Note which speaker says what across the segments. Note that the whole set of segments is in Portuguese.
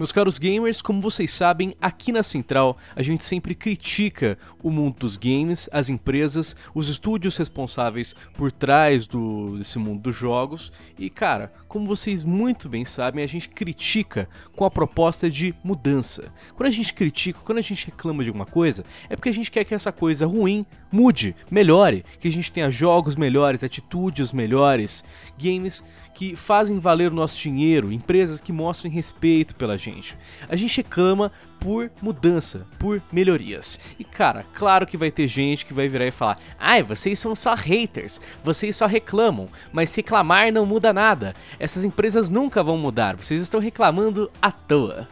Speaker 1: Meus caros gamers, como vocês sabem, aqui na Central a gente sempre critica o mundo dos games, as empresas, os estúdios responsáveis por trás do, desse mundo dos jogos. E cara, como vocês muito bem sabem, a gente critica com a proposta de mudança. Quando a gente critica, quando a gente reclama de alguma coisa, é porque a gente quer que essa coisa ruim mude, melhore, que a gente tenha jogos melhores, atitudes melhores, games que fazem valer o nosso dinheiro, empresas que mostrem respeito pela gente. A gente reclama por mudança, por melhorias. E cara, claro que vai ter gente que vai virar e falar: "Ai, vocês são só haters, vocês só reclamam, mas reclamar não muda nada. Essas empresas nunca vão mudar, vocês estão reclamando à toa".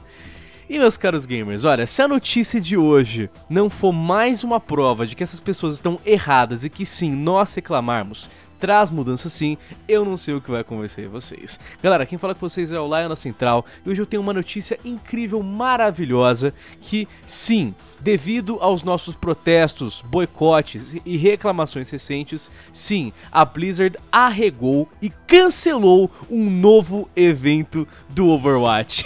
Speaker 1: E meus caros gamers, olha, se a notícia de hoje não for mais uma prova de que essas pessoas estão erradas e que sim, nós reclamarmos traz mudança sim, eu não sei o que vai convencer vocês. Galera, quem fala com vocês é o Lion Central e hoje eu tenho uma notícia incrível, maravilhosa, que sim, devido aos nossos protestos, boicotes e reclamações recentes, sim, a Blizzard arregou e cancelou um novo evento do Overwatch.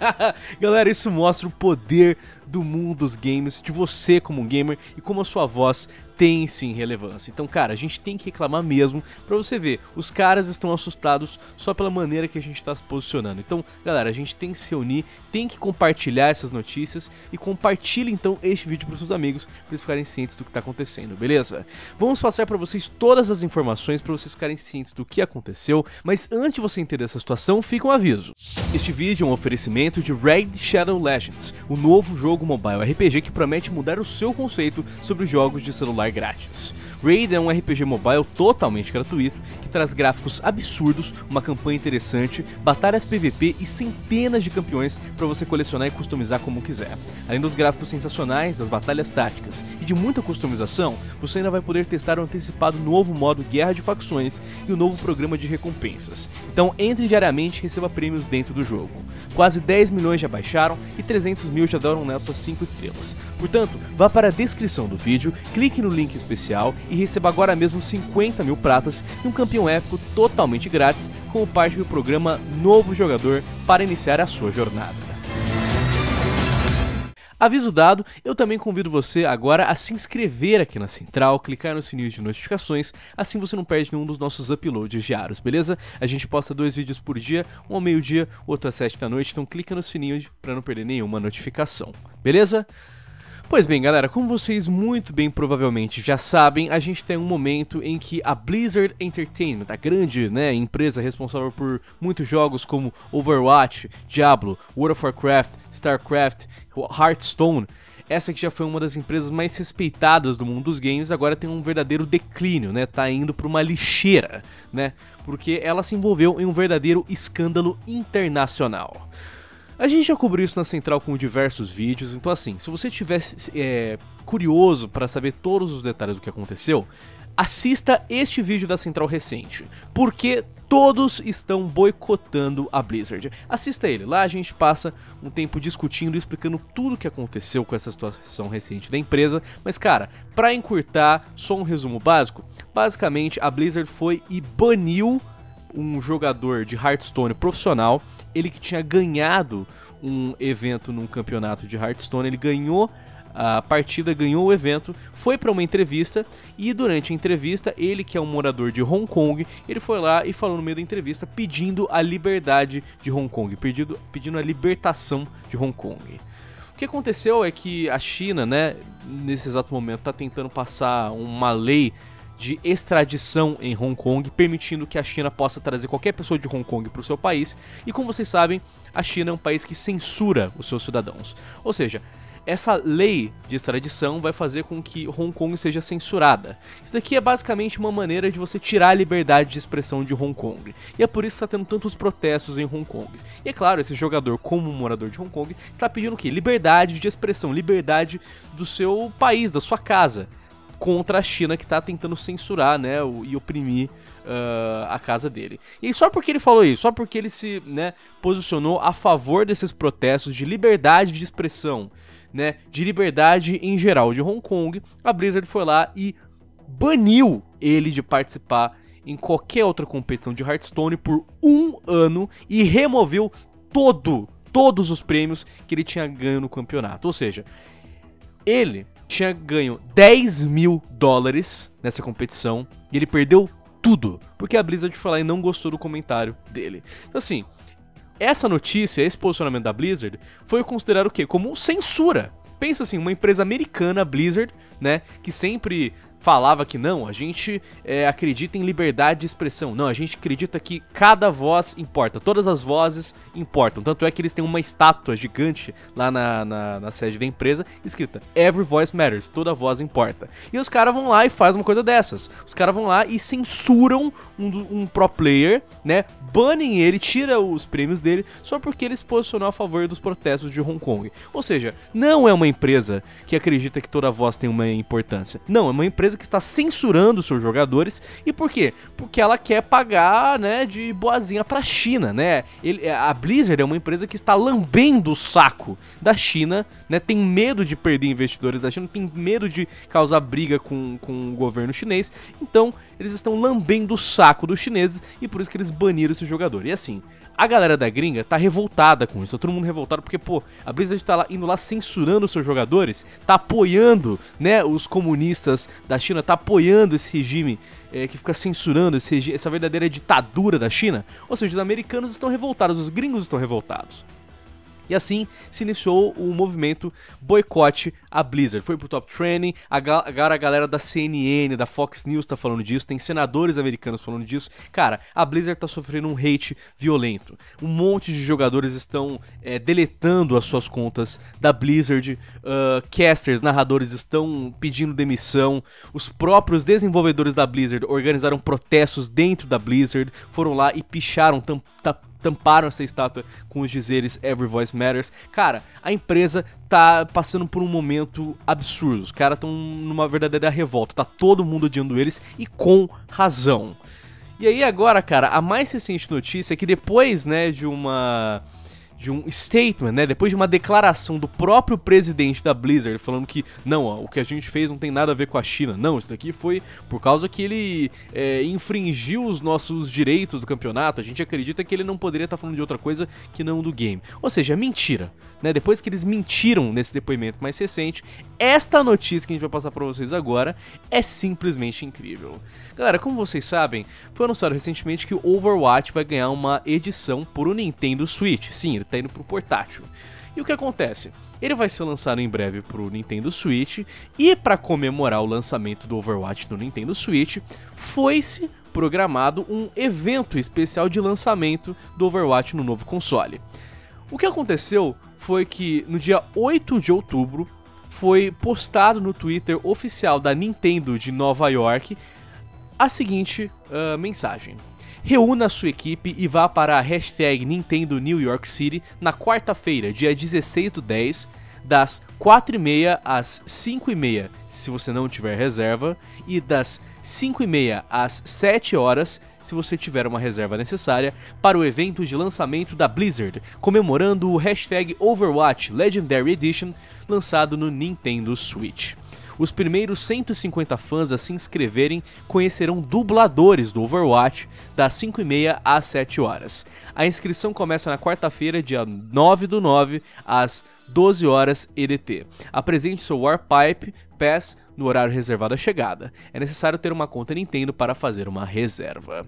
Speaker 1: Galera, isso mostra o poder do mundo dos games, de você como gamer e como a sua voz tem sim relevância. Então, cara, a gente tem que reclamar mesmo para você ver. Os caras estão assustados só pela maneira que a gente está se posicionando. Então, galera, a gente tem que se reunir, tem que compartilhar essas notícias e compartilhe então este vídeo para seus amigos para eles ficarem cientes do que está acontecendo, beleza? Vamos passar para vocês todas as informações para vocês ficarem cientes do que aconteceu, mas antes de você entender essa situação, fica um aviso. Este vídeo é um oferecimento de Raid Shadow Legends, o novo jogo mobile RPG que promete mudar o seu conceito sobre jogos de celular grátis. Raid é um RPG mobile totalmente gratuito que traz gráficos absurdos, uma campanha interessante, batalhas PVP e centenas de campeões para você colecionar e customizar como quiser. Além dos gráficos sensacionais, das batalhas táticas e de muita customização, você ainda vai poder testar o antecipado novo modo Guerra de Facções e o novo programa de recompensas. Então entre diariamente e receba prêmios dentro do jogo. Quase 10 milhões já baixaram e 300 mil já deram nota 5 estrelas. Portanto, vá para a descrição do vídeo, clique no link especial e receba agora mesmo 50 mil pratas e um campeão épico totalmente grátis como parte do programa Novo Jogador para iniciar a sua jornada. Aviso dado, eu também convido você agora a se inscrever aqui na Central, clicar no sininho de notificações, assim você não perde nenhum dos nossos uploads diários, beleza? A gente posta dois vídeos por dia, um ao meio-dia, outro às sete da noite, então clica no sininho para não perder nenhuma notificação, beleza? Pois bem, galera, como vocês muito bem provavelmente já sabem, a gente tem um momento em que a Blizzard Entertainment, a grande né, empresa responsável por muitos jogos como Overwatch, Diablo, World of Warcraft, StarCraft, Hearthstone, essa que já foi uma das empresas mais respeitadas do mundo dos games, agora tem um verdadeiro declínio, né? Tá indo para uma lixeira, né? Porque ela se envolveu em um verdadeiro escândalo internacional. A gente já cobriu isso na Central com diversos vídeos, então assim, se você tivesse é, curioso para saber todos os detalhes do que aconteceu, assista este vídeo da Central recente, porque todos estão boicotando a Blizzard. Assista ele, lá a gente passa um tempo discutindo e explicando tudo o que aconteceu com essa situação recente da empresa, mas cara, para encurtar, só um resumo básico, basicamente a Blizzard foi e baniu um jogador de Hearthstone profissional ele que tinha ganhado um evento num campeonato de Hearthstone, ele ganhou a partida, ganhou o evento, foi para uma entrevista e durante a entrevista, ele que é um morador de Hong Kong, ele foi lá e falou no meio da entrevista pedindo a liberdade de Hong Kong, pedindo, pedindo a libertação de Hong Kong. O que aconteceu é que a China, né, nesse exato momento, está tentando passar uma lei de extradição em Hong Kong, permitindo que a China possa trazer qualquer pessoa de Hong Kong para o seu país. E como vocês sabem, a China é um país que censura os seus cidadãos. Ou seja, essa lei de extradição vai fazer com que Hong Kong seja censurada. Isso aqui é basicamente uma maneira de você tirar a liberdade de expressão de Hong Kong. E é por isso que está tendo tantos protestos em Hong Kong. E é claro, esse jogador, como morador de Hong Kong, está pedindo o quê? Liberdade de expressão, liberdade do seu país, da sua casa contra a China que está tentando censurar, né, e oprimir uh, a casa dele. E só porque ele falou isso, só porque ele se, né, posicionou a favor desses protestos de liberdade de expressão, né, de liberdade em geral de Hong Kong, a Blizzard foi lá e baniu ele de participar em qualquer outra competição de Hearthstone por um ano e removeu todo todos os prêmios que ele tinha ganho no campeonato. Ou seja, ele tinha ganho 10 mil dólares nessa competição e ele perdeu tudo, porque a Blizzard foi lá e não gostou do comentário dele. Então assim, essa notícia, esse posicionamento da Blizzard, foi considerado o quê? Como censura. Pensa assim, uma empresa americana, Blizzard, né, que sempre falava que não, a gente é, acredita em liberdade de expressão. Não, a gente acredita que cada voz importa, todas as vozes importam. Tanto é que eles têm uma estátua gigante lá na, na, na sede da empresa escrita Every Voice Matters, toda voz importa. E os caras vão lá e fazem uma coisa dessas. Os caras vão lá e censuram um, um pro player, né? Banem ele, tira os prêmios dele só porque ele se posicionou a favor dos protestos de Hong Kong. Ou seja, não é uma empresa que acredita que toda voz tem uma importância. Não, é uma empresa empresa que está censurando seus jogadores. E por quê? Porque ela quer pagar, né, de boazinha pra China, né? Ele, a Blizzard é uma empresa que está lambendo o saco da China, né? Tem medo de perder investidores da China, tem medo de causar briga com, com o governo chinês. Então, eles estão lambendo o saco dos chineses e por isso que eles baniram esse jogador. E assim, a galera da gringa tá revoltada com isso, tá todo mundo revoltado porque, pô, a Blizzard tá lá, indo lá censurando seus jogadores, tá apoiando, né, os comunistas da China, tá apoiando esse regime é, que fica censurando esse essa verdadeira ditadura da China. Ou seja, os americanos estão revoltados, os gringos estão revoltados. E assim se iniciou o movimento boicote a Blizzard. Foi pro Top Training, agora a galera da CNN, da Fox News tá falando disso, tem senadores americanos falando disso. Cara, a Blizzard tá sofrendo um hate violento. Um monte de jogadores estão é, deletando as suas contas da Blizzard, uh, casters, narradores estão pedindo demissão, os próprios desenvolvedores da Blizzard organizaram protestos dentro da Blizzard, foram lá e picharam, tam, tamparam essa estátua com os dizeres Every Voice Matters. Cara, a empresa tá passando por um momento absurdo. Os caras estão numa verdadeira revolta. Tá todo mundo odiando eles e com razão. E aí agora, cara, a mais recente notícia é que depois, né, de uma de um statement, né? Depois de uma declaração do próprio presidente da Blizzard falando que não, ó, o que a gente fez não tem nada a ver com a China. Não, isso daqui foi por causa que ele é, infringiu os nossos direitos do campeonato. A gente acredita que ele não poderia estar falando de outra coisa que não do game. Ou seja, mentira. Né? Depois que eles mentiram nesse depoimento mais recente, esta notícia que a gente vai passar para vocês agora é simplesmente incrível. Galera, como vocês sabem, foi anunciado recentemente que o Overwatch vai ganhar uma edição por o Nintendo Switch. Sim, ele tá indo pro portátil. E o que acontece? Ele vai ser lançado em breve pro Nintendo Switch e para comemorar o lançamento do Overwatch no Nintendo Switch, foi-se programado um evento especial de lançamento do Overwatch no novo console. O que aconteceu foi que no dia 8 de outubro foi postado no Twitter oficial da Nintendo de Nova York a seguinte uh, mensagem. Reúna sua equipe e vá para a hashtag Nintendo New York City na quarta-feira, dia 16 do 10, das 4h30 às 5h30, se você não tiver reserva, e das 5h30 às 7 horas, se você tiver uma reserva necessária, para o evento de lançamento da Blizzard, comemorando o hashtag Overwatch Legendary Edition lançado no Nintendo Switch. Os primeiros 150 fãs a se inscreverem conhecerão dubladores do Overwatch das 5h30 às 7 horas. A inscrição começa na quarta-feira, dia 9 do 9, às 12 horas EDT. Apresente seu Warpipe Pass no horário reservado à chegada. É necessário ter uma conta Nintendo para fazer uma reserva.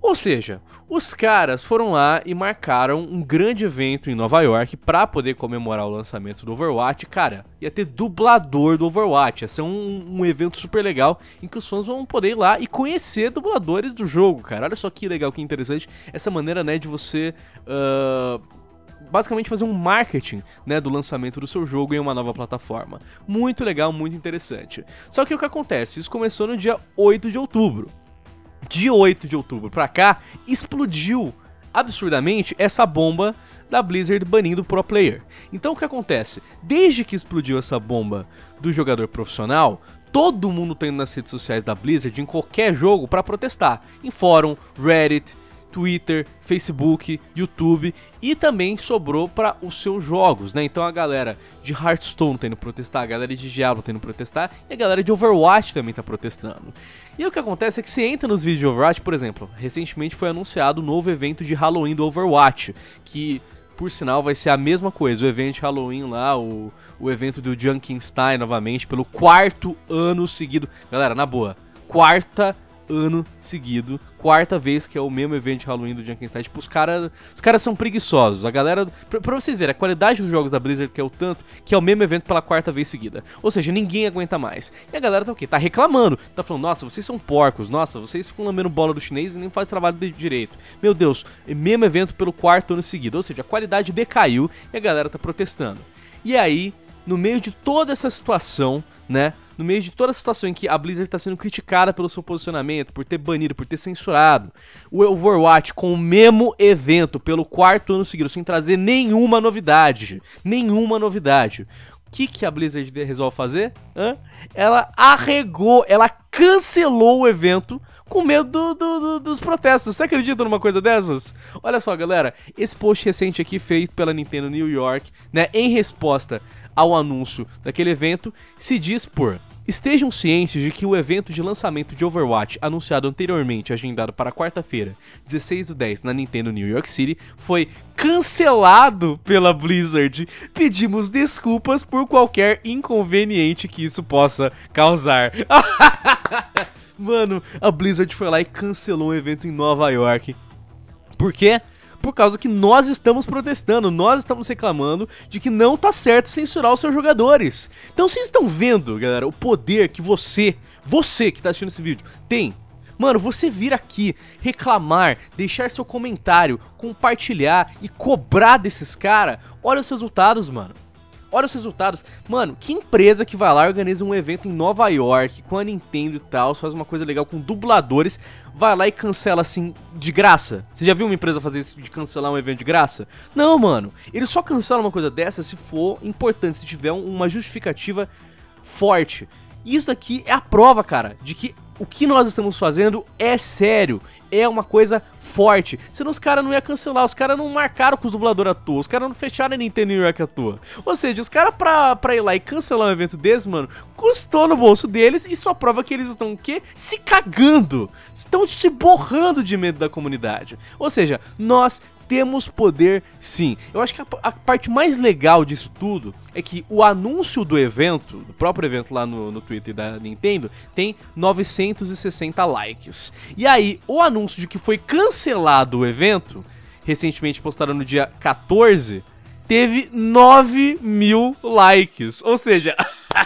Speaker 1: Ou seja, os caras foram lá e marcaram um grande evento em Nova York para poder comemorar o lançamento do Overwatch. Cara, ia ter dublador do Overwatch. Ia ser um, um, evento super legal em que os fãs vão poder ir lá e conhecer dubladores do jogo, cara. Olha só que legal, que interessante essa maneira, né, de você. Uh, basicamente fazer um marketing né, do lançamento do seu jogo em uma nova plataforma. Muito legal, muito interessante. Só que o que acontece? Isso começou no dia 8 de outubro de 8 de outubro pra cá, explodiu absurdamente essa bomba da Blizzard banindo o pro player. Então o que acontece? Desde que explodiu essa bomba do jogador profissional, todo mundo tá indo nas redes sociais da Blizzard em qualquer jogo para protestar, em fórum, Reddit, Twitter, Facebook, YouTube e também sobrou para os seus jogos, né? Então a galera de Hearthstone tá indo protestar, a galera de Diablo tá indo protestar e a galera de Overwatch também tá protestando. E o que acontece é que você entra nos vídeos de Overwatch, por exemplo, recentemente foi anunciado o um novo evento de Halloween do Overwatch, que Por sinal, vai ser a mesma coisa, o evento de Halloween lá, o, o evento do Junkenstein novamente, pelo quarto ano seguido. Galera, na boa, quarta ano seguido, quarta vez que é o mesmo evento de Halloween do Junkenstein. Tipo, os caras os cara são preguiçosos. A galera. Pra, pra, vocês verem, a qualidade dos jogos da Blizzard que é o tanto que é o mesmo evento pela quarta vez seguida. Ou seja, ninguém aguenta mais. E a galera tá o quê? Tá reclamando. Tá falando, nossa, vocês são porcos, nossa, vocês ficam lambendo bola do chinês e nem fazem trabalho de direito. Meu Deus, é mesmo evento pelo quarto ano seguido. Ou seja, a qualidade decaiu e a galera tá protestando. E aí, no meio de toda essa situação, né? no meio de toda a situação em que a Blizzard está sendo criticada pelo seu posicionamento, por ter banido, por ter censurado o Overwatch com o mesmo evento pelo quarto ano seguido, sem trazer nenhuma novidade. Nenhuma novidade. O que, que a Blizzard resolve fazer? Hã? Ela arregou, ela cancelou o evento com medo do, do, do, dos protestos. Você acredita numa coisa dessas? Olha só, galera, esse post recente aqui feito pela Nintendo New York, né, em resposta ao anúncio daquele evento, se diz por Estejam cientes de que o evento de lançamento de Overwatch, anunciado anteriormente agendado para quarta-feira, 16 do 10, na Nintendo New York City, foi cancelado pela Blizzard. Pedimos desculpas por qualquer inconveniente que isso possa causar. Mano, a Blizzard foi lá e cancelou um evento em Nova York. Por quê? Por causa que nós estamos protestando, nós estamos reclamando de que não tá certo censurar os seus jogadores. Então vocês estão vendo, galera, o poder que você, você que tá assistindo esse vídeo, tem. Mano, você vir aqui, reclamar, deixar seu comentário, compartilhar e cobrar desses caras, olha os resultados, mano. Olha os resultados. Mano, que empresa que vai lá organiza um evento em Nova York com a Nintendo e tal, faz uma coisa legal com dubladores, vai lá e cancela assim de graça? Você já viu uma empresa fazer isso de cancelar um evento de graça? Não, mano. Ele só cancela uma coisa dessa se for importante, se tiver uma justificativa forte. Isso aqui é a prova, cara, de que o que nós estamos fazendo é sério é uma coisa forte. Senão os caras não iam cancelar, os caras não marcaram com os dubladores à toa, os caras não fecharam a Nintendo New York à toa. Ou seja, os caras pra, pra ir lá e cancelar um evento desse, mano, custou no bolso deles e só prova que eles estão o quê? Se cagando. Estão se borrando de medo da comunidade. Ou seja, nós temos poder sim. Eu acho que a, a, parte mais legal disso tudo é que o anúncio do evento, do próprio evento lá no, no Twitter da Nintendo, tem 960 likes. E aí, o anúncio de que foi cancelado o evento, recentemente postado no dia 14, teve 9 mil likes. Ou seja,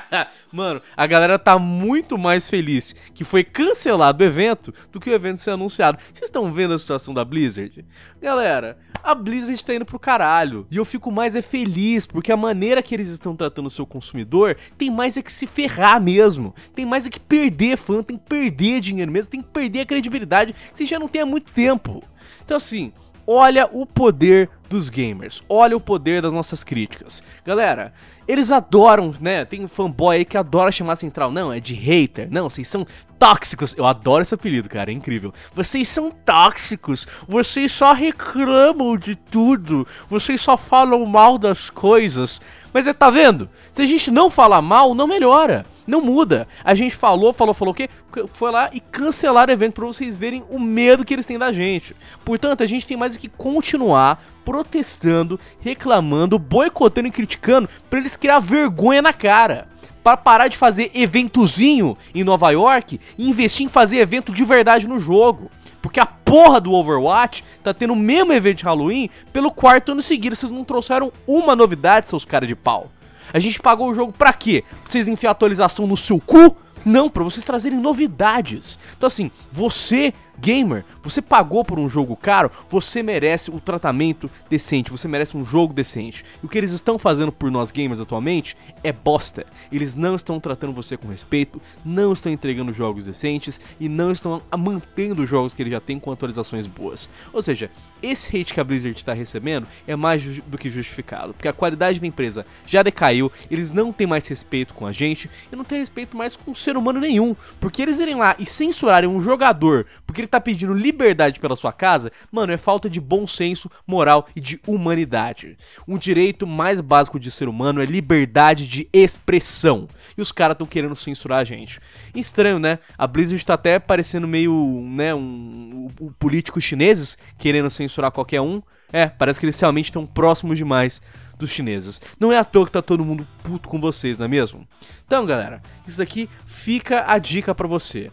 Speaker 1: mano, a galera tá muito mais feliz que foi cancelado o evento do que o evento ser anunciado. Vocês estão vendo a situação da Blizzard? Galera, a Blizzard tá indo pro caralho. E eu fico mais é feliz, porque a maneira que eles estão tratando o seu consumidor tem mais é que se ferrar mesmo. Tem mais é que perder fã, tem que perder dinheiro mesmo, tem que perder a credibilidade que você já não tem há muito tempo. Então assim, olha o poder dos gamers, olha o poder das nossas críticas. Galera, eles adoram, né? Tem um fanboy aí que adora chamar central. Não, é de hater. Não, vocês são tóxicos. Eu adoro esse apelido, cara, é incrível. Vocês são tóxicos. Vocês só reclamam de tudo. Vocês só falam mal das coisas. Mas é, tá vendo? Se a gente não falar mal, não melhora. Não muda. A gente falou, falou, falou o quê? Foi lá e cancelar o evento pra vocês verem o medo que eles têm da gente. Portanto, a gente tem mais que continuar protestando, reclamando, boicotando e criticando pra eles criar vergonha na cara. Para parar de fazer eventozinho em Nova York e investir em fazer evento de verdade no jogo. Porque a porra do Overwatch tá tendo o mesmo evento de Halloween pelo quarto ano seguido. Vocês não trouxeram uma novidade, seus caras de pau. A gente pagou o jogo pra quê? Pra vocês enfiar atualização no seu cu? Não, para vocês trazerem novidades. Então assim, você Gamer, você pagou por um jogo caro, você merece o um tratamento decente, você merece um jogo decente. E o que eles estão fazendo por nós gamers atualmente é bosta. Eles não estão tratando você com respeito, não estão entregando jogos decentes e não estão mantendo os jogos que eles já têm com atualizações boas. Ou seja, esse hate que a Blizzard está recebendo é mais do que justificado, porque a qualidade da empresa já decaiu, eles não têm mais respeito com a gente e não têm respeito mais com ser humano nenhum, porque eles irem lá e censurarem um jogador porque ele tá pedindo liberdade pela sua casa, mano, é falta de bom senso, moral e de humanidade. Um direito mais básico de ser humano é liberdade de expressão. E os caras estão querendo censurar a gente. Estranho, né? A Blizzard tá até parecendo meio, né, um, um, um políticos chineses querendo censurar qualquer um. É, parece que eles realmente estão próximos demais dos chineses. Não é à toa que tá todo mundo puto com vocês, não é mesmo? Então, galera, isso aqui fica a dica para você.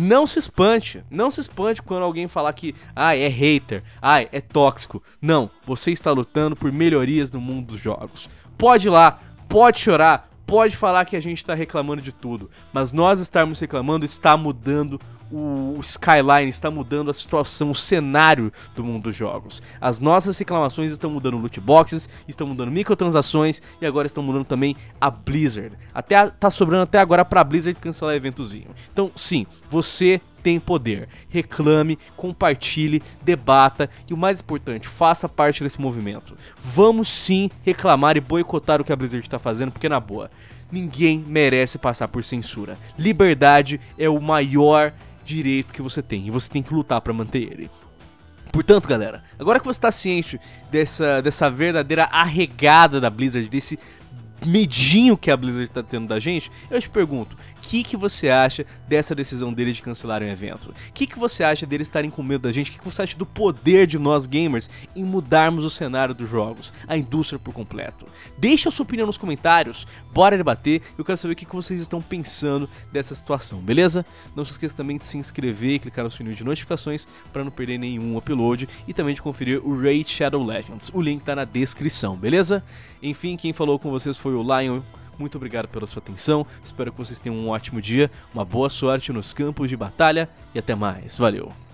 Speaker 1: Não se espante, não se espante quando alguém falar que ai, é hater, ai, é tóxico. Não, você está lutando por melhorias no mundo dos jogos. Pode ir lá, pode chorar, pode falar que a gente está reclamando de tudo, mas nós estarmos reclamando está mudando o skyline, está mudando a situação, o cenário do mundo dos jogos. As nossas reclamações estão mudando loot boxes, estão mudando microtransações e agora estão mudando também a Blizzard. Até a, tá sobrando até agora para a Blizzard cancelar eventozinho. Então, sim, você tem poder. Reclame, compartilhe, debata e o mais importante, faça parte desse movimento. Vamos sim reclamar e boicotar o que a Blizzard está fazendo, porque na boa, ninguém merece passar por censura. Liberdade é o maior direito que você tem e você tem que lutar para manter ele. Portanto, galera, agora que você está ciente dessa, dessa verdadeira arregada da Blizzard, desse medinho que a Blizzard está tendo da gente, eu te pergunto, que, que você acha dessa decisão dele de cancelar o evento? O que, que você acha deles estarem com medo da gente? O que, que você acha do poder de nós gamers em mudarmos o cenário dos jogos, a indústria por completo? Deixa a sua opinião nos comentários, bora debater, eu quero saber o que, que vocês estão pensando dessa situação, beleza? Não se esqueça também de se inscrever e clicar no sininho de notificações para não perder nenhum upload e também de conferir o Raid Shadow Legends, o link está na descrição, beleza? Enfim, quem falou com vocês foi o Lion muito obrigado pela sua atenção, espero que vocês tenham um ótimo dia, uma boa sorte nos campos de batalha e até mais. Valeu!